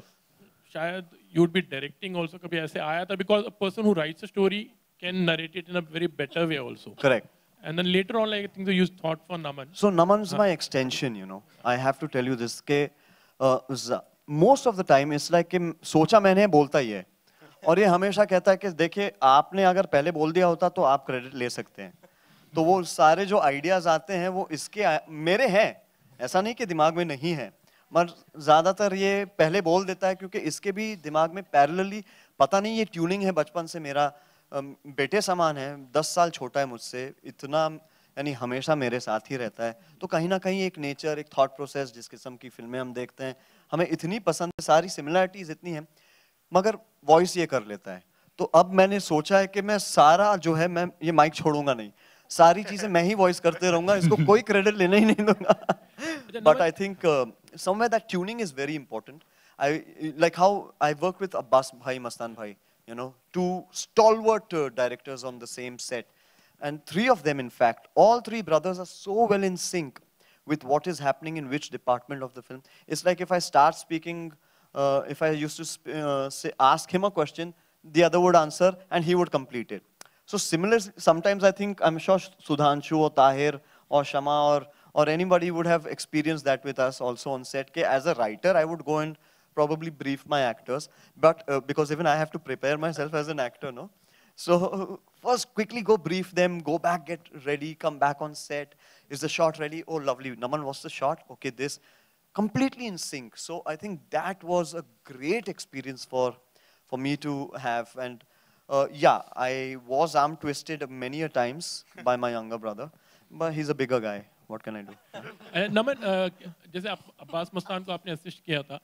शायद you would be directing also कभी ऐसे आया था? Because a person who writes a story can narrate it in a very better way also correct and then later on like i think you thought for naman. So naman's my extension you know. I have to tell you this ke uh, most of the time it's like कि सोचा मैंने बोलता ही है। और ये हमेशा कहता है कि देखिए आपने अगर पहले बोल दिया होता तो आप क्रेडिट ले सकते हैं। तो वो सारे जो आइडियाज़ आते हैं वो इसके मेरे हैं। ऐसा नहीं कि दिमाग में नहीं है। मगर ज़्यादातर ये पहले बोल देता है क्योंकि इसके भी दिमाग में पैरेलली पता नहीं ये ट्यूनिंग है बचपन से मेरा बेटे समान है दस साल छोटा है मुझसे इतना यानी हमेशा मेरे साथ ही रहता है। तो कहीं ना कहीं एक नेचर एक थॉट प्रोसेस जिस किस्म की फ़िल्में हम देखते हैं हमें इतनी पसंद है सारी सिमिलरिटीज इतनी हैं मगर वॉइस ये कर लेता है। तो अब मैंने सोचा है कि मैं सारा जो है मैं ये माइक छोड़ूँगा नहीं। सारी चीज़ें मैं ही वॉइस करते रहूँगा इसको कोई क्रेडिट लेना ही नहीं दूँगा। But I think somewhere that tuning is very important. I like how I work with Abbas Bhai, Mastan Bhai, you know, two stalwart uh, directors on the same set. And three of them, in fact, all three brothers are so well in sync with what is happening in which department of the film. It's like if I start speaking, uh, if I used to uh, say, ask him a question, the other would answer, and he would complete it. So similar, sometimes I think, I'm sure Sudhanshu or Tahir or Shama or, or anybody would have experienced that with us also on set. As a writer, I would go and probably brief my actors, but uh, because even I have to prepare myself as an actor, no? So first quickly go brief them, go back, get ready, come back on set. Is the shot ready? Oh, lovely. Naman, what's the shot? Okay, this. Completely in sync. So I think that was a great experience for, for me to have. And uh, yeah, I was arm twisted many a times by my younger brother, but he's a bigger guy. What can I do? Naman जैसे आप अब्बास मस्तान को आपने assist किया था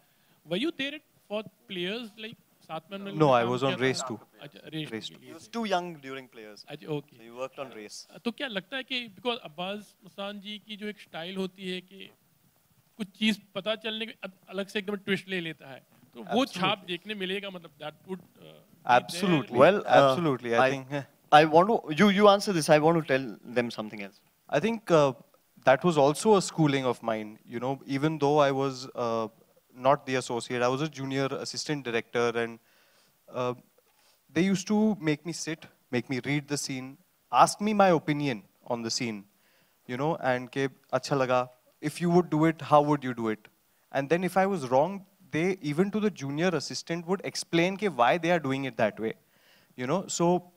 were you there for players like साथ में No, I was on race two. अच्छा race Race two. He was too young during players. अच्छा okay. He worked on race. तो क्या लगता है कि बिकॉज़ अब्बास मस्तान जी की जो एक स्टाइल होती है कि कुछ चीज़ पता चलने के अलग से एकदम ट्विस्ट ले लेता है तो वो छाप देखने मिलेगा मतलब that would Absolutely. Well, uh, absolutely. I, think. I want to, you, you answer this. I want to tell them something else. I think uh, that was also a schooling of mine. You know, even though I was uh, not the associate, I was a junior assistant director, and uh, they used to make me sit, make me read the scene, ask me my opinion on the scene. You know, and ke acha laga. If you would do it, how would you do it? And then if I was wrong, they even to the junior assistant would explain ke why they are doing it that way. You know, so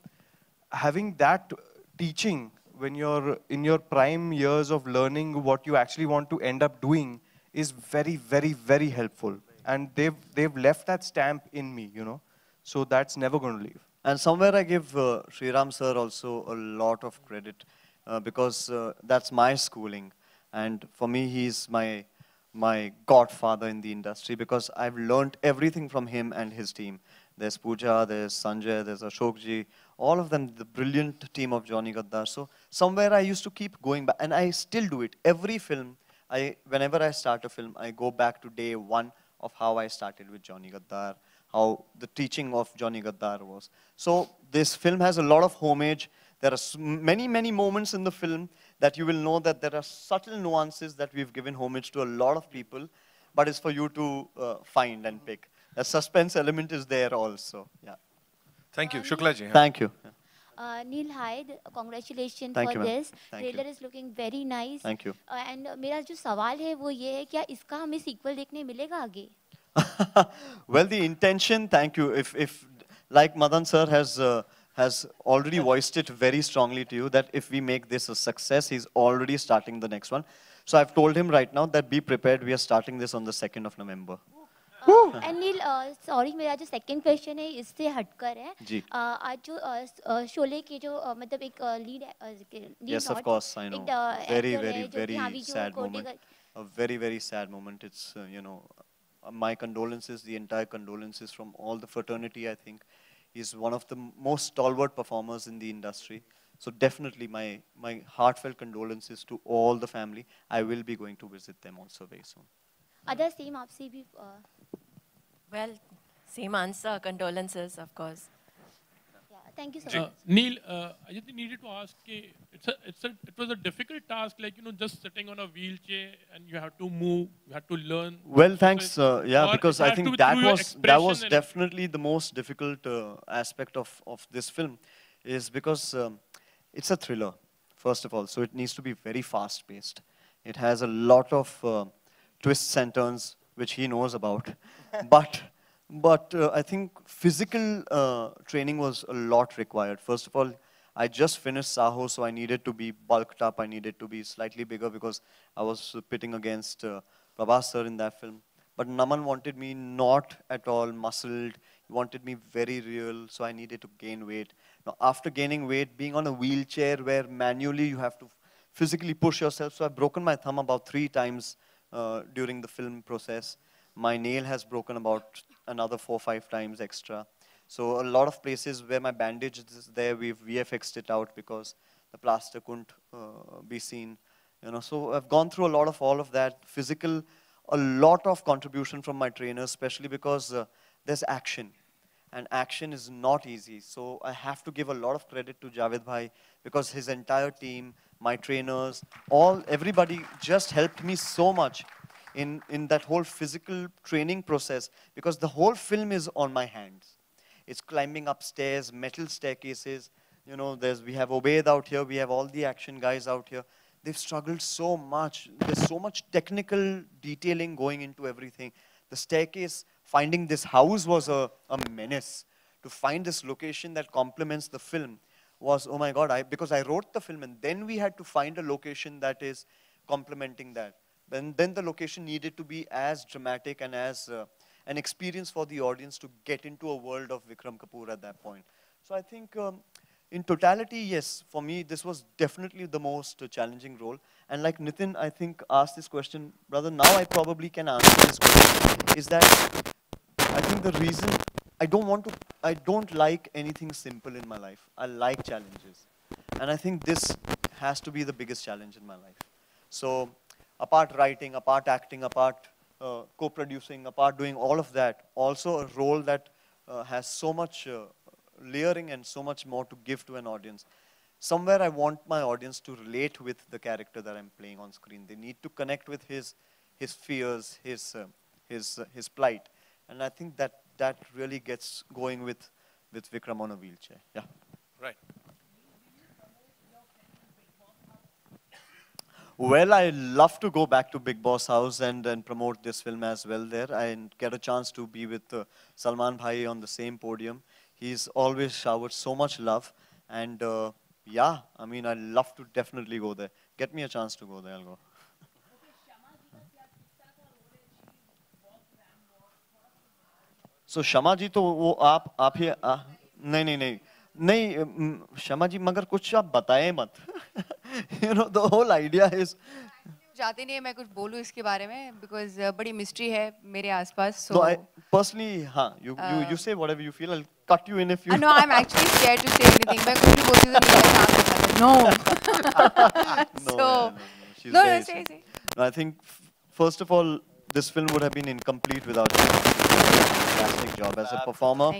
having that teaching when you're in your prime years of learning what you actually want to end up doing is very, very, very helpful. And they've, they've left that stamp in me, you know. So that's never going to leave. And somewhere I give uh, Sriram sir also a lot of credit uh, because uh, that's my schooling. And for me, he's my, my godfather in the industry because I've learned everything from him and his team. There's Pooja, there's Sanjay, there's Ashokji, all of them, the brilliant team of Johnny Gaddar. So somewhere I used to keep going back, and I still do it. Every film, I, whenever I start a film, I go back to day one of how I started with Johnny Gaddar, how the teaching of Johnny Gaddar was. So this film has a lot of homage. There are many, many moments in the film that you will know that there are subtle nuances that we've given homage to a lot of people, but it's for you to uh, find and pick. The suspense element is there also. Yeah. Thank you. Shukla ji. Thank you. Uh, Neil Hyde, congratulations Thank for you, ma'am. this. Thank you. Trailer is looking very nice. Thank you. And मेरा जो सवाल है वो ये है क्या इसका हमें सीक्वल देखने मिलेगा आगे well, the intention, thank you. If, if like Madan sir has, uh, has already voiced it very strongly to you, that if we make this a success, he's already starting the next one. So I've told him right now that be prepared. We are starting this on the 2nd of November. And Neel sorry मेरा जो second question है इससे हटकर है जी। Uh, आज जो uh, uh, Sholay के जो uh, मतलब एक lead I know. very, very, very sad moment. A very, very sad moment. It's, uh, you know, uh, my condolences, the entire condolences from all the fraternity, I think. He's one of the m- most stalwart performers in the industry. So definitely my, my heartfelt condolences to all the family. I will be going to visit them also very soon. Other same aapse bhi. Uh, well, same answer. Condolences, of course. Thank you so much. Neil, uh, I just needed to ask. It's a, it's a, it was a difficult task, like you know, just sitting on a wheelchair and you have to move, you have to learn. Well, thanks. Uh, yeah, because I think that was that was definitely the most difficult uh, aspect of of this film, is because um, it's a thriller, first of all, so it needs to be very fast paced. It has a lot of uh, twists and turns which he knows about, but. But uh, I think physical uh, training was a lot required. First of all, I just finished Saho, so I needed to be bulked up. I needed to be slightly bigger because I was pitting against uh, Prabhas sir in that film. But Naman wanted me not at all muscled. He wanted me very real, so I needed to gain weight. Now, after gaining weight, being on a wheelchair where manually you have to physically push yourself, so I've broken my thumb about three times uh, during the film process. My nail has broken about another four, five times extra. So a lot of places where my bandage is there, we've VFXed it out because the plaster couldn't uh, be seen. You know, so I've gone through a lot of all of that physical, a lot of contribution from my trainers, especially because uh, there's action, and action is not easy. So I have to give a lot of credit to Javed Bhai because his entire team, my trainers, all everybody just helped me so much in in that whole physical training process because the whole film is on my hands. It's climbing upstairs, metal staircases. You know, there's, we have Obaid out here, we have all the action guys out here. They've struggled so much. There's so much technical detailing going into everything. The staircase, finding this house was a, a menace. To find this location that complements the film was, oh my God, I, because I wrote the film and then we had to find a location that is complementing that. And then the location needed to be as dramatic and as uh, an experience for the audience to get into a world of Vikram Kapoor at that point. So I think um, in totality, yes, for me, this was definitely the most uh, challenging role. And like Nitin, I think, asked this question, brother, now I probably can answer this question, is that I think the reason I don't want to, I don't like anything simple in my life. I like challenges. And I think this has to be the biggest challenge in my life. So apart writing, apart acting, apart uh, co-producing, apart doing all of that, also a role that uh, has so much uh, layering and so much more to give to an audience. Somewhere I want my audience to relate with the character that I'm playing on screen. They need to connect with his, his fears, his, uh, his, uh, his plight. And I think that that really gets going with, with Vikram on a wheelchair. Yeah. Right. Well, I love to go back to Big Boss House and, and promote this film as well there and get a chance to be with uh, Salman Bhai on the same podium. He's always showered so much love and uh, yeah, I mean, I love to definitely go there. Get me a chance to go there, I'll go. So Shama ji तो वो आप आप ही आ, नहीं नहीं नहीं नहीं शमा जी मगर कुछ आप बताएँ मत। You know the whole idea is चाहते नहीं है मैं कुछ बोलूँ इसके बारे में बिकॉज़ uh, बड़ी मिस्ट्री है मेरे आसपास सो पर्सनली हाँ you you you say whatever you feel I cut you in if you know I am actually scared to say anything मैं कुछ भी बोलती तो नहीं no no no I think first of all this film would have been incomplete without you. Fantastic job as a performer,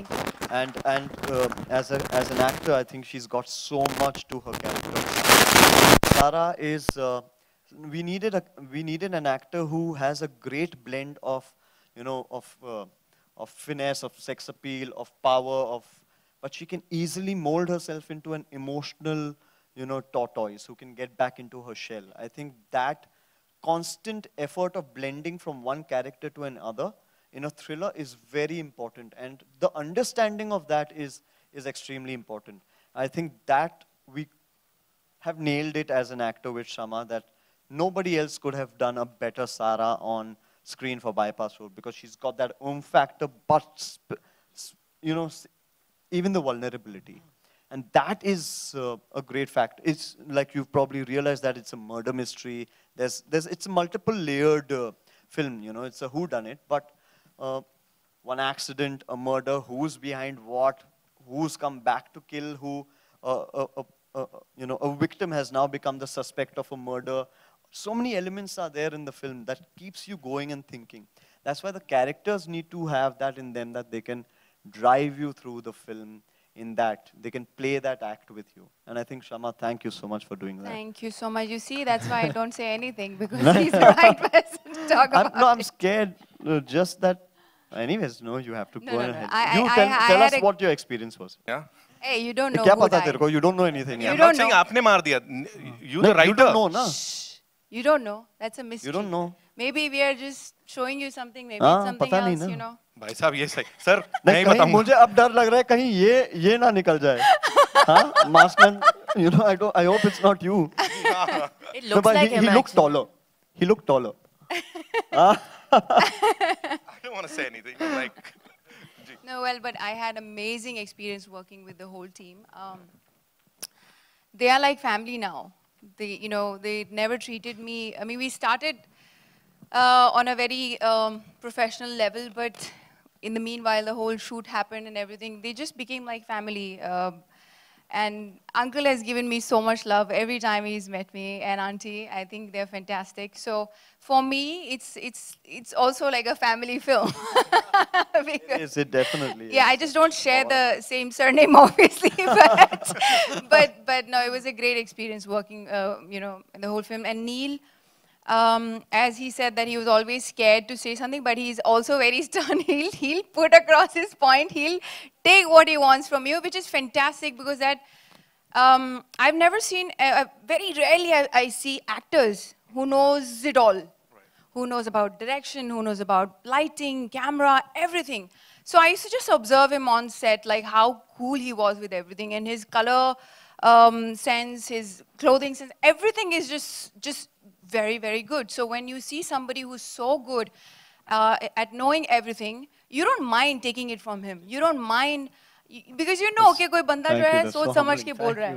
and and uh, as a as an actor, I think she's got so much to her character. Sara is. Uh, we needed a we needed an actor who has a great blend of, you know, of uh, of finesse, of sex appeal, of power, of but she can easily mold herself into an emotional, you know, tortoise who can get back into her shell. I think that constant effort of blending from one character to another in a thriller is very important. And the understanding of that is, is extremely important. I think that we have nailed it as an actor with Shama, that nobody else could have done a better Sara on screen for Bypass Road because she's got that oomph factor, but, you know, even the vulnerability. And that is uh, a great fact. It's like you've probably realized that it's a murder mystery. There's, there's, it's a multiple layered uh, film, you know, it's a who done it, but uh, one accident, a murder, who's behind what, who's come back to kill who, uh, uh, uh, you know, a victim has now become the suspect of a murder. So many elements are there in the film that keeps you going and thinking. That's why the characters need to have that in them that they can drive you through the film in that. They can play that act with you. And I think, Shama, thank you so much for doing that. Thank you so much. You see, that's why I don't say anything, because he's the right person to talk I'm, about No, I'm scared. Uh, just that, anyways, no, you have to no, go no, ahead. No. I, you I, tell, I, tell I us what your experience was. Yeah. Hey, you don't know क्या who पता died. तेरे को? You don't know anything. You I'm don't not saying know. आपने मार दिया. You the No, writer. You don't know, na? You don't know. That's a mystery. You don't know. Maybe we are just showing you something. Maybe हाँ, it's something पता नहीं else, ना. you know. भाई साहब ये सही सर नहीं बताऊँगा मुझे अब डर लग रहा है कहीं ये ये ना निकल जाए हाँ maskman you know I don't I hope it's not you It no, looks but like he, him. he looked taller he looked taller Ah, I don't want to say anything like No, well, but I had amazing experience working with the whole team. Um, they are like family now. They, you know, they never treated me. I mean, we started uh, on a very um, professional level, but in the meanwhile, the whole shoot happened and everything. They just became like family. Um and uncle has given me so much love every time he's met me, and auntie. I think they're fantastic. So for me, it's it's it's also like a family film. Because- is it definitely yeah, I just don't share the same surname, obviously, but but but no, it was a great experience working, uh, you know, in the whole film. And Neil, um, as he said that he was always scared to say something, but he's also very stern. He'll, he'll put across his point. He'll take what he wants from you, which is fantastic because that um, I've never seen, uh, very rarely I, I, see actors who knows it all, right. who knows about direction, who knows about lighting, camera, everything. So I used to just observe him on set, like how cool he was with everything and his color um, sense, his clothing sense, everything is just, just very, very good. So when you see somebody who's so good uh, at knowing everything, you don't mind taking it from him. You don't mind because you know कि कोई बंदा जो है सोच समझ के बोल रहा है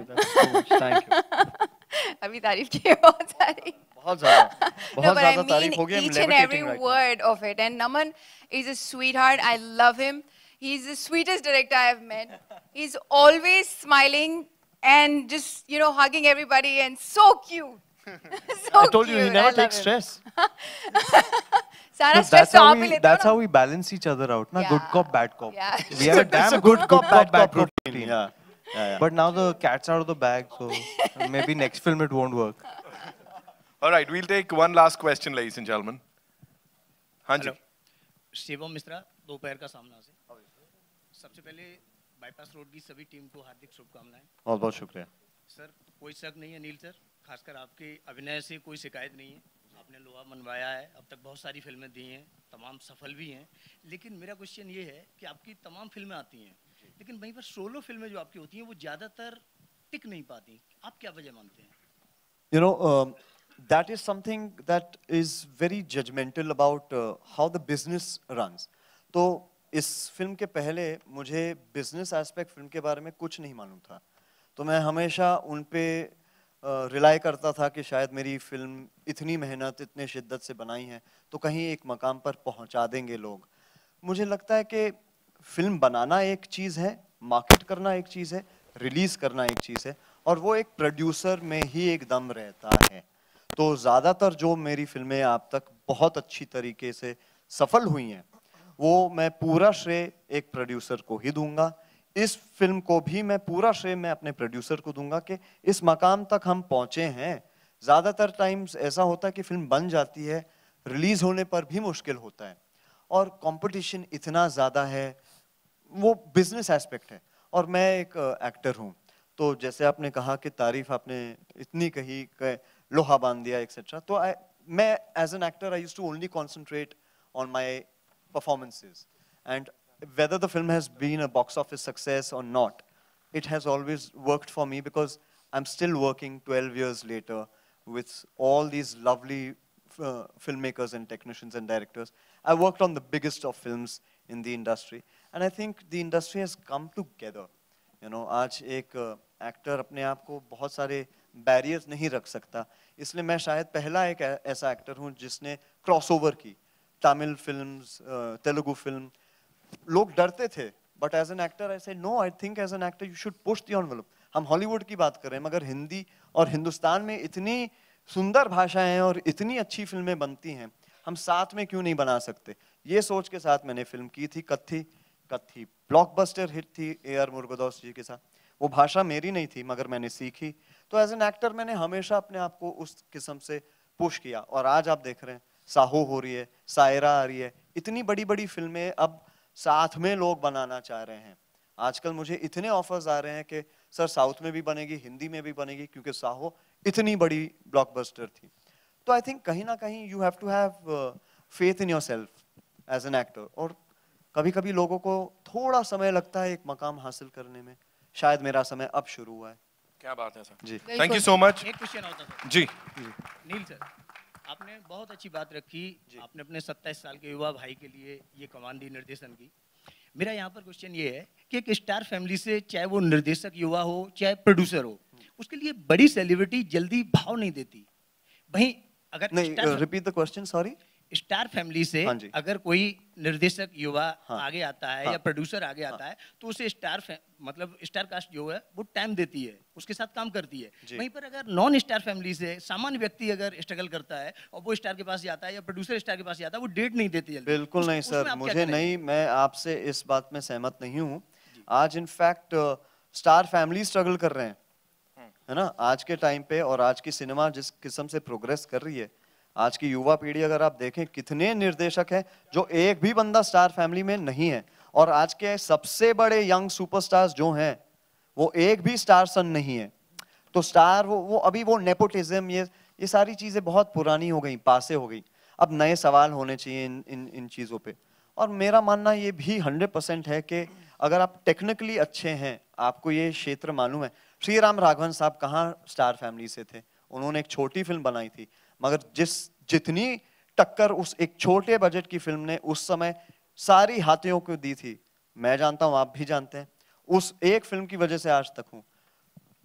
अभी तारीफ की बहुत सारी बहुत ज़्यादा बहुत ज़्यादा तारीफ हो गई each and every word of it and Naman is a sweetheart I love him he's the sweetest director I've met he's always smiling and just you know hugging everybody and so cute So I told cute. you he never takes stress सारा stress तो आप ही लेते That's how we balance each other out, na? Yeah. Good cop, bad cop. Yeah. We have a damn good, good cop, bad, bad cop routine. routine. Yeah. Yeah, yeah. But now the cat's out of the bag, so maybe next film it won't work. All right, we'll take one last question, ladies and gentlemen. हाँ जी शिवम मिश्रा दोपहर का सामना से सबसे पहले bypass road की सभी team को हार्दिक शुभकामनाएँ बहुत बहुत शुक्रिया सर कोई शक नहीं है नील सर खासकर आपके अभिनय से कोई शिकायत नहीं है। आपने लोहा मनवाया है अब तक बहुत सारी फ़िल्में दी हैं तमाम सफल भी हैं। लेकिन मेरा क्वेश्चन ये है कि आपकी तमाम फ़िल्में आती हैं लेकिन वहीं पर सोलो फ़िल्में जो आपकी होती हैं वो ज़्यादातर टिक नहीं पाती। आप क्या वजह मानते हैं? You know that is something that is very judgmental about uh, how the business. तो इस फ़िल्म के पहले मुझे बिज़नेस एस्पेक्ट फ़िल्म के बारे में कुछ नहीं मालूम था। तो मैं हमेशा उन पे रिलाई करता था कि शायद मेरी फ़िल्म इतनी मेहनत, इतने शिद्दत से बनाई है तो कहीं एक मकाम पर पहुँचा देंगे लोग। मुझे लगता है कि फ़िल्म बनाना एक चीज़ है, मार्केट करना एक चीज़ है, रिलीज़ करना एक चीज़ है, और वो एक प्रोड्यूसर में ही एक दम रहता है। तो ज़्यादातर जो मेरी फ़िल्में आप तक बहुत अच्छी तरीके से सफल हुई हैं, वो मैं पूरा श्रेय एक प्रोड्यूसर को ही दूँगा। इस फ़िल्म को भी मैं पूरा श्रेय मैं अपने प्रोड्यूसर को दूँगा कि इस मकाम तक हम पहुँचे हैं। ज़्यादातर टाइम्स ऐसा होता है कि फ़िल्म बन जाती है रिलीज़ होने पर भी मुश्किल होता है। और कंपटीशन इतना ज़्यादा है वो बिज़नेस एस्पेक्ट है। और मैं एक एक्टर हूँ तो जैसे आपने कहा कि तारीफ़ आपने इतनी कही लोहा बाँध दिया एक्सेट्रा तो I, मैं as an actor I use to only concentrate on my performances and whether the film has been a box office success or not, it has always worked for me because I'm still working 12 years later with all these lovely uh, filmmakers and technicians and directors. I worked on the biggest of films in the industry. And I think the industry has come together. You know, आज एक actor अपने आप को बहुत सारे barriers नहीं रख सकता इसलिए मैं शायद पहला एक ऐसा एक्टर हूँ जिसने क्रॉसओवर की तमिल फिल्म्स तेलुगु फिल्म लोग डरते थे but as an actor I say no I think as an actor you should push the envelope हम हॉलीवुड की बात कर रहे हैं, मगर हिंदी और हिंदुस्तान में इतनी सुंदर भाषाएँ हैं और इतनी अच्छी फ़िल्में बनती हैं, हम साथ में क्यों नहीं बना सकते? ये सोच के साथ मैंने फ़िल्म की थी, कत्थी कत्थी। ब्लॉकबस्टर हिट थी ए आर मुर्गोदौस जी के साथ। वो भाषा मेरी नहीं थी, मगर मैंने सीखी। तो एज एन एक्टर मैंने हमेशा अपने आप को उस किस्म से पुश किया। और आज आप देख रहे हैं, साहो हो रही है, सायरा आ रही है। इतनी बड़ी बड़ी फ़िल्में अब साथ में लोग बनाना चाह रहे हैं। आजकल मुझे इतने ऑफर्स आ रहे हैं कि सर साउथ में भी बनेगी हिंदी में भी बनेगी क्योंकि साहो इतनी बड़ी ब्लॉकबस्टर थी। तो आई थिंक कहीं ना कहीं you have to have faith in yourself as an actor और कभी कभी लोगों को थोड़ा समय लगता है एक मकाम हासिल करने में। शायद मेरा समय अब शुरू हुआ है। क्या बात है sir. Ji. Thank you so much एक क्वेश्चन होता सर। जी। नील सर। आपने बहुत अच्छी बात रखी। आपने अपने सत्ताईस साल के युवा भाई के लिए ये कमान दी निर्देशन की मेरा यहाँ पर क्वेश्चन ये है कि एक स्टार फैमिली से चाहे वो निर्देशक युवा हो चाहे प्रोड्यूसर हो उसके लिए बड़ी सेलिब्रिटी जल्दी भाव नहीं देती। वहीं अगर नहीं repeat the question sorry star family से हाँ अगर कोई निर्देशक युवा हाँ, आगे आता है हाँ, या प्रोड्यूसर आगे हाँ, आता है। तो उसे स्टार मतलब स्टार कास्ट जो है वो टाइम देती है उसके साथ काम करती है। वहीं पर अगर नॉन स्टार फैमिली से सामान्य व्यक्ति अगर स्ट्रगल करता है और वो स्टार के पास जाता है या प्रोड्यूसर स्टार के पास जाता है वो डेट नहीं देती है बिल्कुल नहीं सर मुझे नहीं मैं आपसे इस बात में सहमत नहीं हूँ। आज इनफैक्ट स्टार फैमिली स्ट्रगल कर रहे हैं हम्म। है ना? आज के टाइम पे और आज की सिनेमा जिस किस्म से प्रोग्रेस कर रही है आज की युवा पीढ़ी अगर आप देखें, कितने निर्देशक हैं जो एक भी बंदा स्टार फैमिली में नहीं है। और आज के सबसे बड़े यंग सुपरस्टार्स जो हैं, वो एक भी स्टार सन नहीं है। तो स्टार वो वो अभी वो नेपोटिज्म, ये ये सारी चीज़ें बहुत पुरानी हो गई, पासे हो गई। अब नए सवाल होने चाहिए इन इन इन चीज़ों पे। और मेरा मानना ये भी हंड्रेड परसेंट है कि अगर आप टेक्निकली अच्छे हैं, आपको ये क्षेत्र मालूम है। श्री राम राघवन साहब कहाँ स्टार फैमिली से थे? उन्होंने एक छोटी फ़िल्म बनाई थी मगर जिस, जितनी टक्कर उस एक छोटे बजट की फ़िल्म ने उस समय सारी हाथियों को दी थी, मैं जानता हूँ, आप भी जानते हैं, उस एक फ़िल्म की वजह से आज तक हूँ।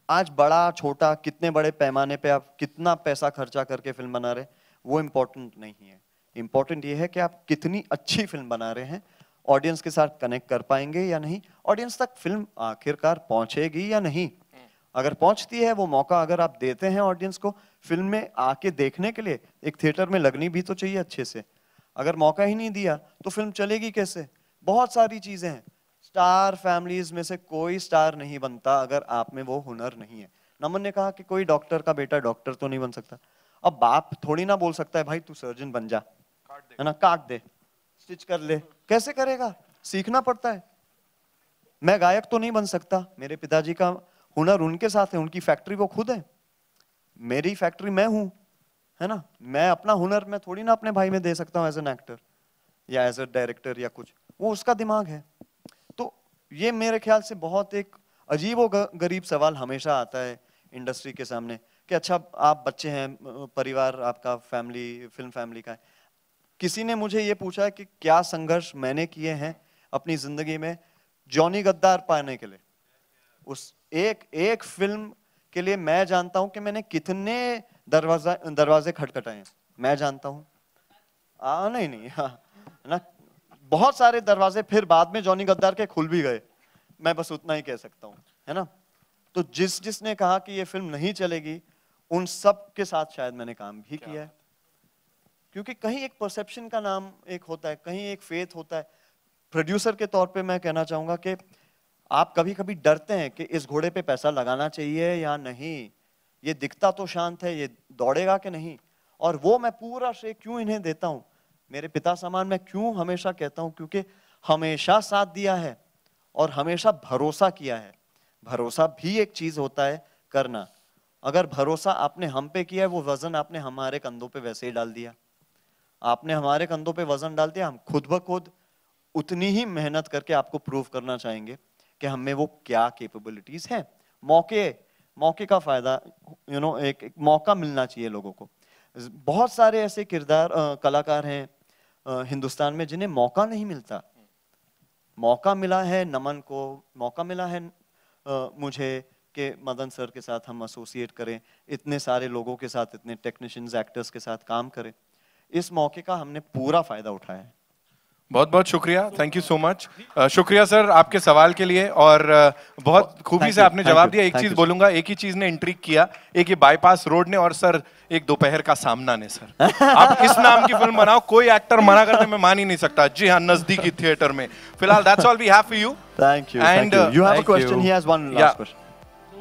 आज बड़ा, छोटा, कितने बड़े पैमाने पे आप कितना पैसा खर्चा करके फ़िल्म बना रहे वो इम्पोर्टेंट नहीं है। इम्पोर्टेंट ये है कि आप कितनी अच्छी फ़िल्म बना रहे हैं ऑडियंस के साथ कनेक्ट कर पाएँगे या नहीं ऑडियंस तक फ़िल्म आखिरकार पहुंचेगी या नहीं। अगर पहुँचती है वो मौका अगर आप देते हैं ऑडियंस को फ़िल्म में आके देखने के लिए एक थिएटर में लगनी भी तो चाहिए अच्छे से। अगर मौका ही नहीं दिया तो फ़िल्म चलेगी कैसे? बहुत सारी चीज़ें हैं। स्टार फैमिलीज़ में से कोई स्टार नहीं बनता अगर आप में वो हुनर नहीं है। नमन ने कहा कि कोई डॉक्टर का बेटा डॉक्टर तो नहीं बन सकता। अब बाप थोड़ी ना बोल सकता है भाई तू सर्जन बन जा। है ना? काट दे। स्टिच कर ले। कैसे करेगा? सीखना पड़ता है। मैं गायक तो नहीं बन सकता। मेरे पिताजी का हुनर उनके साथ है, उनकी फैक्ट्री वो खुद है। मेरी फैक्ट्री मैं हूँ, है ना? मैं अपना हुनर मैं थोड़ी ना अपने भाई में दे सकता हूँ एज एन एक्टर या एज अ डायरेक्टर या कुछ। वो उसका दिमाग है। तो ये मेरे ख्याल से बहुत एक अजीब और गरीब सवाल हमेशा आता है इंडस्ट्री के सामने कि अच्छा आप बच्चे हैं, परिवार आपका फैमिली फ़िल्म फैमिली का है। किसी ने मुझे ये पूछा है कि क्या संघर्ष मैंने किए हैं अपनी ज़िंदगी में जॉनी गद्दार पाने के लिए? उस एक एक फ़िल्म के लिए मैं जानता हूँ कि मैंने कितने दरवाज़ा दरवाजे खटखटाए मैं जानता हूँ। आ, नहीं नहीं हाँ ना? बहुत सारे दरवाजे फिर बाद में जॉनी गद्दार के खुल भी गए। मैं बस उतना ही कह सकता हूँ है ना? तो जिस जिसने कहा कि ये फ़िल्म नहीं चलेगी उन सब के साथ शायद मैंने काम भी किया है। क्योंकि कहीं एक परसेप्शन का नाम एक होता है कहीं एक फेथ होता है। प्रोड्यूसर के तौर पे मैं कहना चाहूँगा कि आप कभी कभी डरते हैं कि इस घोड़े पे पैसा लगाना चाहिए या नहीं? ये दिखता तो शांत है, ये दौड़ेगा कि नहीं? और वो मैं पूरा श्रेय क्यों इन्हें देता हूँ? मेरे पिता समान मैं क्यों हमेशा कहता हूँ? क्योंकि हमेशा साथ दिया है और हमेशा भरोसा किया है। भरोसा भी एक चीज़ होता है करना। अगर भरोसा आपने हम पे किया है, वो वज़न आपने हमारे कंधों पे वैसे ही डाल दिया। आपने हमारे कंधों पे वज़न डाल दिया, हम खुद ब खुद उतनी ही मेहनत करके आपको प्रूव करना चाहेंगे। कि हम वो क्या कैपेबिलिटीज हैं। मौके मौके का फ़ायदा यू नो एक, एक मौका मिलना चाहिए लोगों को। बहुत सारे ऐसे किरदार कलाकार हैं हिंदुस्तान में जिन्हें मौका नहीं मिलता। मौका मिला है नमन को मौका मिला है आ, मुझे कि मदन सर के साथ हम एसोसिएट करें इतने सारे लोगों के साथ इतने टेक्नीशियंस एक्टर्स के साथ काम करें। इस मौके का हमने पूरा फ़ायदा उठाया है। बहुत बहुत शुक्रिया थैंक यू सो मच शुक्रिया सर आपके सवाल के लिए और बहुत खूबी से आपने जवाब दिया। एक चीज़ बोलूँगा एक ही चीज़ ने इंट्रिक किया एक ये बाईपास रोड ने और सर एक दोपहर का सामना ने सर। आप इस नाम की फ़िल्म बनाओ कोई एक्टर मना करते मैं मान ही नहीं सकता। जी हाँ नजदीकी थिएटर में। फ़िलहाल that's all we have for you thank you and you have a question he has one last question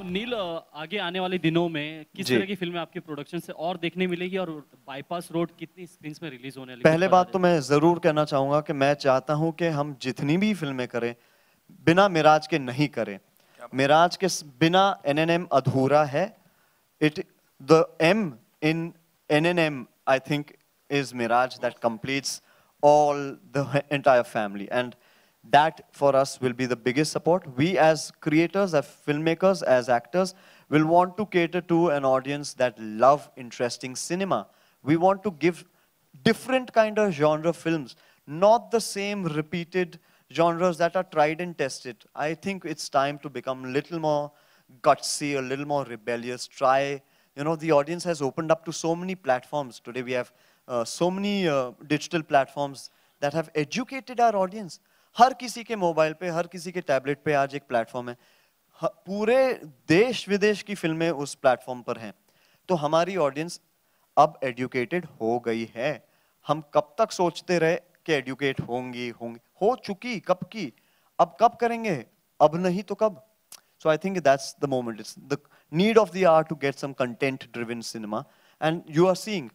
Neel आगे आने वाले दिनों में किस तरह की फ़िल्में आपके प्रोडक्शन से और देखने मिलेगी और बाईपास रोड कितनी स्क्रीन में रिलीज़ होने वाली पहले बात तो मैं ज़रूर कहना चाहूँगा कि मैं चाहता हूँ कि हम जितनी भी फ़िल्में करें बिना मिराज के नहीं करें। मिराज के बिना एनएनएम अधूरा है। It the M in N I think is Miraj that completes all the entire family. And that for us will be the biggest support. We as creators, as filmmakers, as actors, will want to cater to an audience that love interesting cinema. We want to give different kind of genre films, not the same repeated genres that are tried and tested. I think it's time to become a little more gutsy, a little more rebellious, try, you know, the audience has opened up to so many platforms. Today we have uh, so many uh, digital platforms that have educated our audience. हर किसी के mobile पे, हर किसी के tablet पे आज एक platform है। पूरे देश विदेश की फ़िल्में उस प्लेटफॉर्म पर हैं। तो हमारी ऑडियंस अब एडुकेटेड हो गई है। हम कब तक सोचते रहे कि एडुकेट होंगी होंगी, हो चुकी, कब की? अब कब करेंगे? अब नहीं तो कब? So I think that's the moment is the need of the hour to get some content driven cinema and you are seeing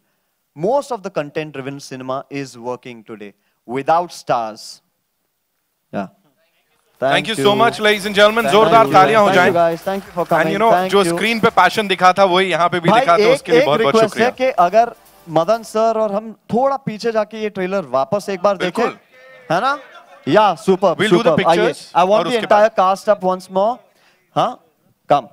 most of the content driven cinema is working today without stars Yeah. Thank, you, so much, ladies and gentlemen. जोरदार तालियाँ हो जाएँ. guys. Thank you for coming. And you know, Thank जो screen पे passion दिखा था वही यहाँ पे भी दिखा तो उसके लिए बहुत बहुत शुक्रिया। कि अगर मदन सर और हम थोड़ा पीछे जाके ये ट्रेलर वापस एक बार देखें। है ना? या super We'll do the pictures want the उसके entire cast up once more हाँ कम